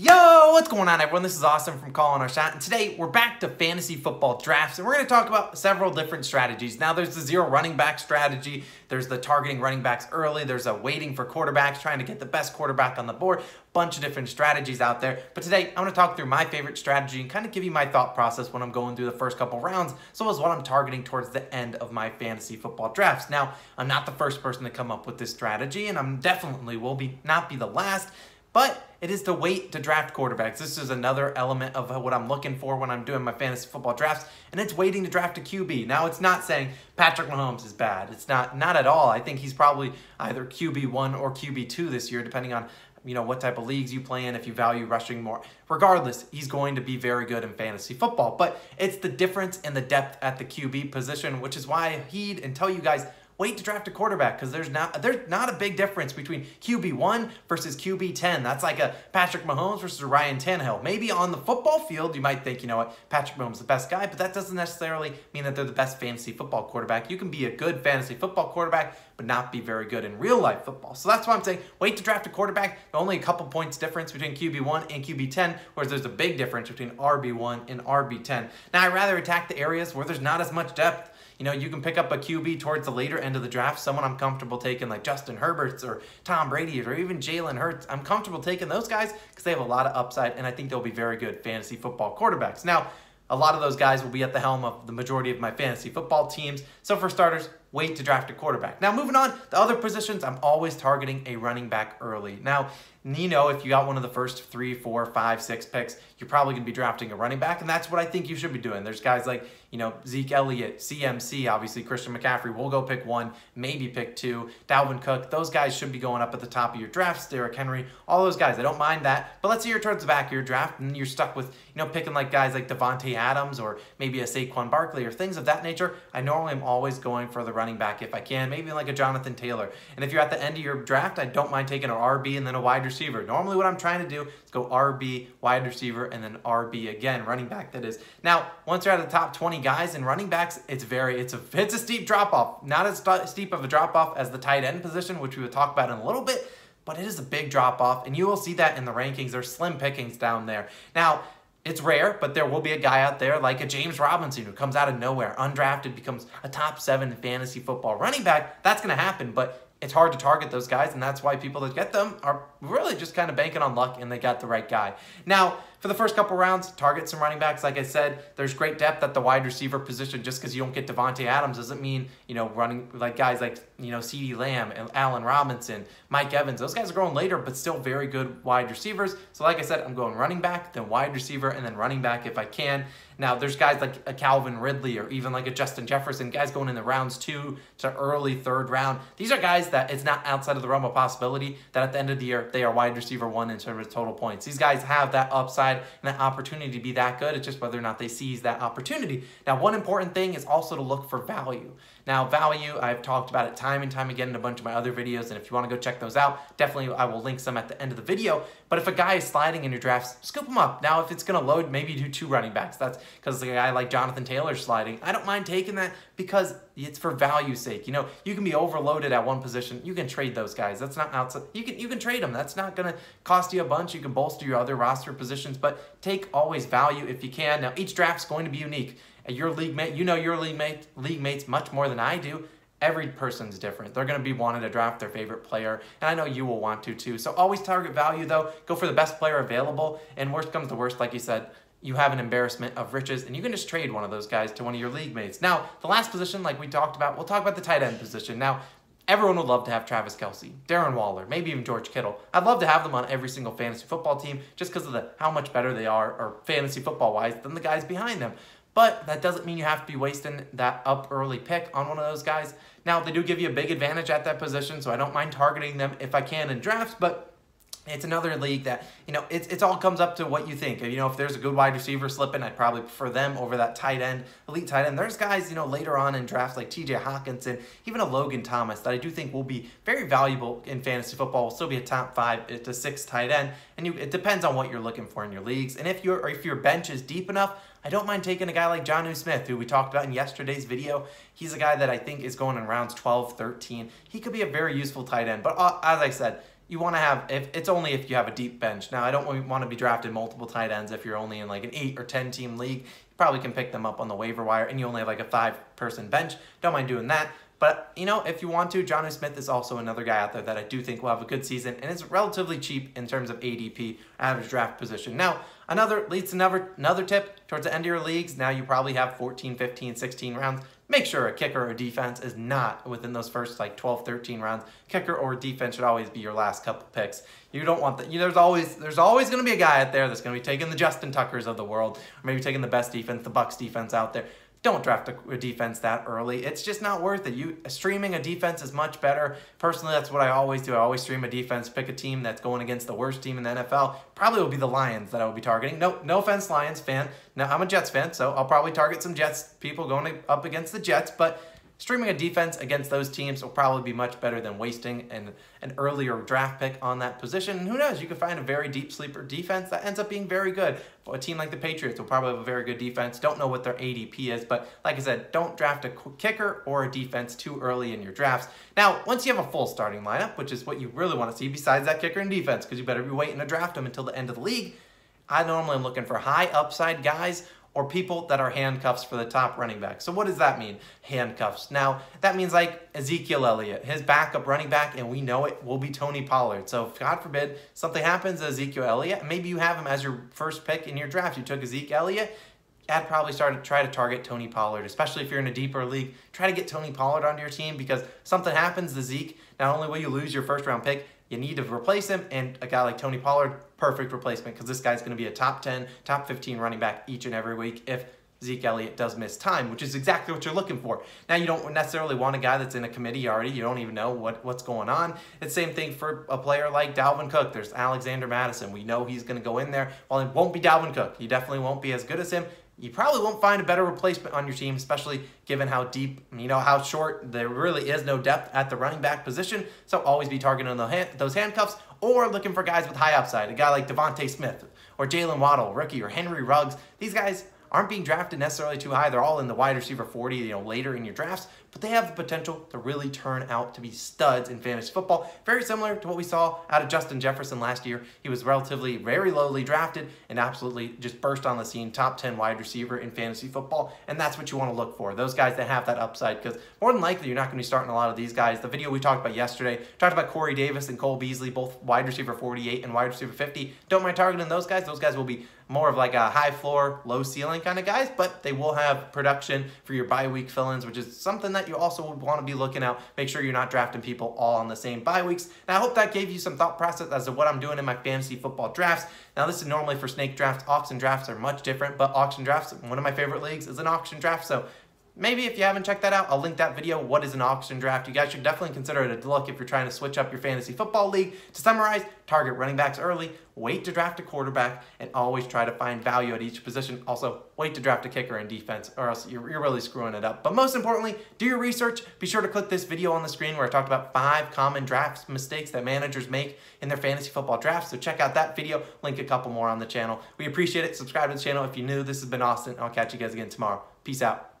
Yo, what's going on everyone? This is Austin from Calling Our Shot, and today we're back to fantasy football drafts, and we're going to talk about several different strategies. Now, there's the zero running back strategy, there's the targeting running backs early, there's a waiting for quarterbacks, trying to get the best quarterback on the board, bunch of different strategies out there. But today, I'm going to talk through my favorite strategy and kind of give you my thought process when I'm going through the first couple rounds, as well as what I'm targeting towards the end of my fantasy football drafts. Now, I'm not the first person to come up with this strategy, and I'm definitely will be not be the last. But it is to wait to draft quarterbacks. This is another element of what I'm looking for when I'm doing my fantasy football drafts, and it's waiting to draft a QB. Now, it's not saying Patrick Mahomes is bad. It's not not at all. I think he's probably either QB1 or QB2 this year, depending on you know what type of leagues you play in, if you value rushing more. Regardless, he's going to be very good in fantasy football. But it's the difference in the depth at the QB position, which is why I heed and tell you guys wait to draft a quarterback because there's not there's not a big difference between QB1 versus QB10. That's like a Patrick Mahomes versus Ryan Tannehill. Maybe on the football field, you might think, you know what, Patrick Mahomes is the best guy, but that doesn't necessarily mean that they're the best fantasy football quarterback. You can be a good fantasy football quarterback, but not be very good in real life football. So that's why I'm saying wait to draft a quarterback. Only a couple points difference between QB1 and QB10, whereas there's a big difference between RB1 and RB10. Now, I'd rather attack the areas where there's not as much depth you know, you can pick up a QB towards the later end of the draft, someone I'm comfortable taking like Justin Herberts or Tom Brady or even Jalen Hurts. I'm comfortable taking those guys because they have a lot of upside and I think they'll be very good fantasy football quarterbacks. Now, a lot of those guys will be at the helm of the majority of my fantasy football teams. So for starters, wait to draft a quarterback. Now, moving on, the other positions, I'm always targeting a running back early. Now, you know, if you got one of the first three, four, five, six picks, you're probably going to be drafting a running back, and that's what I think you should be doing. There's guys like, you know, Zeke Elliott, CMC, obviously Christian McCaffrey. We'll go pick one, maybe pick two. Dalvin Cook, those guys should be going up at the top of your drafts. Derrick Henry, all those guys. I don't mind that. But let's say you're towards the back of your draft, and you're stuck with, you know, picking like guys like Davante Adams or maybe a Saquon Barkley or things of that nature. I normally am always going for the running back if I can, maybe like a Jonathan Taylor. And if you're at the end of your draft, I don't mind taking an RB and then a wide receiver. Normally, what I'm trying to do is go RB, wide receiver, and then RB again, running back that is. Now, once you're at the top 20 guys in running backs, it's very, it's a, it's a steep drop off. Not as steep of a drop off as the tight end position, which we will talk about in a little bit, but it is a big drop off, and you will see that in the rankings. There's slim pickings down there. Now, it's rare, but there will be a guy out there like a James Robinson who comes out of nowhere, undrafted, becomes a top seven fantasy football running back. That's going to happen, but it's hard to target those guys, and that's why people that get them are really just kind of banking on luck and they got the right guy. Now, for the first couple rounds, target some running backs. Like I said, there's great depth at the wide receiver position. Just because you don't get Davante Adams doesn't mean, you know, running like guys like, you know, CeeDee Lamb, and Allen Robinson, Mike Evans. Those guys are growing later, but still very good wide receivers. So like I said, I'm going running back, then wide receiver, and then running back if I can. Now, there's guys like a Calvin Ridley or even like a Justin Jefferson, guys going in the rounds two to early third round. These are guys that it's not outside of the realm of possibility that at the end of the year, they are wide receiver one in terms of total points. These guys have that upside and that opportunity to be that good. It's just whether or not they seize that opportunity. Now, one important thing is also to look for value. Now, value, I've talked about it time and time again in a bunch of my other videos, and if you want to go check those out, definitely I will link some at the end of the video. But if a guy is sliding in your drafts, scoop him up. Now, if it's to load, maybe do two running backs. That's because a guy like Jonathan Taylor sliding. I don't mind taking that because it's for value's sake. You know, you can be overloaded at one position. You can trade those guys. That's not outside. You can you can trade them. That's not to cost you a bunch. You can bolster your other roster positions, but take always value if you can. Now, each draft's going to be unique your league mate, you know your league mate, league mates much more than I do. Every person's different. They're going to be wanting to draft their favorite player, and I know you will want to too. So always target value though. Go for the best player available, and worst comes to worst, like you said, you have an embarrassment of riches, and you can just trade one of those guys to one of your league mates. Now, the last position, like we talked about, we'll talk about the tight end position. Now, everyone would love to have Travis Kelce, Darren Waller, maybe even George Kittle. I'd love to have them on every single fantasy football team just because of the how much better they are, or fantasy football wise, than the guys behind them. But that doesn't mean you have to be wasting that up early pick on one of those guys. Now, they do give you a big advantage at that position, so I don't mind targeting them if I can in drafts, but it's another league that, you know, it's, it's all comes up to what you think. You know, if there's a good wide receiver slipping, I'd probably prefer them over that tight end, elite tight end. There's guys, you know, later on in drafts like TJ Hockenson, even a Logan Thomas that I do think will be very valuable in fantasy football, will still be a top five to six tight end. And you, it depends on what you're looking for in your leagues. And if, your if your bench is deep enough, I don't mind taking a guy like Jonnu Smith, who we talked about in yesterday's video. He's a guy that I think is going in rounds 12, 13. He could be a very useful tight end. But uh, as I said, you want to have if it's only if you have a deep bench. Now I don't want to be drafted multiple tight ends if you're only in like an eight or ten team league. You probably can pick them up on the waiver wire, and you only have like a five person bench. Don't mind doing that. But you know, if you want to, Jonnu Smith is also another guy out there that I do think will have a good season, and it's relatively cheap in terms of ADP, average draft position. Now, another leads to another another tip towards the end of your leagues. Now you probably have 14, 15, 16 rounds make sure a kicker or defense is not within those first like 12, 13 rounds. Kicker or defense should always be your last couple picks. You don't want that. You, there's always there's always going to be a guy out there that's going to be taking the Justin Tuckers of the world, or maybe taking the best defense, the Bucs defense out there don't draft a, defense that early. It's just not worth it. You streaming a defense is much better. Personally, that's what I always do. I always stream a defense, pick a team that's going against the worst team in the NFL. Probably will be the Lions that I will be targeting. No, no offense, Lions fan. Now I'm a Jets fan, so I'll probably target some Jets people going up against the Jets. But Streaming a defense against those teams will probably be much better than wasting an, an earlier draft pick on that position. And who knows, you could find a very deep sleeper defense that ends up being very good. A team like the Patriots will probably have a very good defense. Don't know what their ADP is, but like I said, don't draft a kicker or a defense too early in your drafts. Now, once you have a full starting lineup, which is what you really want to see besides that kicker and defense, because you better be waiting to draft them until the end of the league, I normally am looking for high upside guys or people that are handcuffs for the top running back. So what does that mean? Handcuffs. Now, that means like Ezekiel Elliott, his backup running back, and we know it will be Tony Pollard. So if God forbid something happens to Ezekiel Elliott, maybe you have him as your first pick in your draft. You took Ezekiel Elliott, I'd probably start to try to target Tony Pollard, especially if you're in a deeper league. Try to get Tony Pollard onto your team because something happens to Zeke. Not only will you lose your first round pick, you need to replace him, and a guy like Tony Pollard, perfect replacement because this guy's going to be a top 10, top 15 running back each and every week if Zeke Elliott does miss time, which is exactly what you're looking for. Now, you don't necessarily want a guy that's in a committee already. You don't even know what, what's going on. It's the same thing for a player like Dalvin Cook. There's Alexander Mattison. We know he's going to go in there. While it won't be Dalvin Cook, he definitely won't be as good as him you probably won't find a better replacement on your team, especially given how deep, you know, how short there really is no depth at the running back position. So always be targeting those handcuffs or looking for guys with high upside, a guy like DeVonta Smith or Jaylen Waddle, rookie, or Henry Ruggs. These guys aren't being drafted necessarily too high. They're all in the wide receiver 40, you know, later in your drafts, but they have the potential to really turn out to be studs in fantasy football. Very similar to what we saw out of Justin Jefferson last year. He was relatively very lowly drafted and absolutely just burst on the scene, top 10 wide receiver in fantasy football, and that's what you want to look for. Those guys that have that upside, because more than likely you're not going to be starting a lot of these guys. The video we talked about yesterday, talked about Corey Davis and Cole Beasley, both wide receiver 48 and wide receiver 50. Don't mind targeting those guys. Those guys will be more of like a high floor, low ceiling kind of guys, but they will have production for your bye week fill-ins, which is something that you also would want to be looking out. Make sure you're not drafting people all on the same bye weeks. And I hope that gave you some thought process as to what I'm doing in my fantasy football drafts. Now, this is normally for snake drafts. Auction drafts are much different, but auction drafts, one of my favorite leagues, is an auction draft. So maybe if you haven't checked that out, I'll link that video. What is an auction draft? You guys should definitely consider it a look if you're trying to switch up your fantasy football league. To summarize, target running backs early, wait to draft a quarterback, and always try to find value at each position. Also, wait to draft a kicker in defense, or else you're, you're really screwing it up. But most importantly, do your research. Be sure to click this video on the screen where I talked about five common draft mistakes that managers make in their fantasy football drafts. So check out that video, link a couple more on the channel. We appreciate it. Subscribe to the channel if you're new. This has been Austin. I'll catch you guys again tomorrow. Peace out.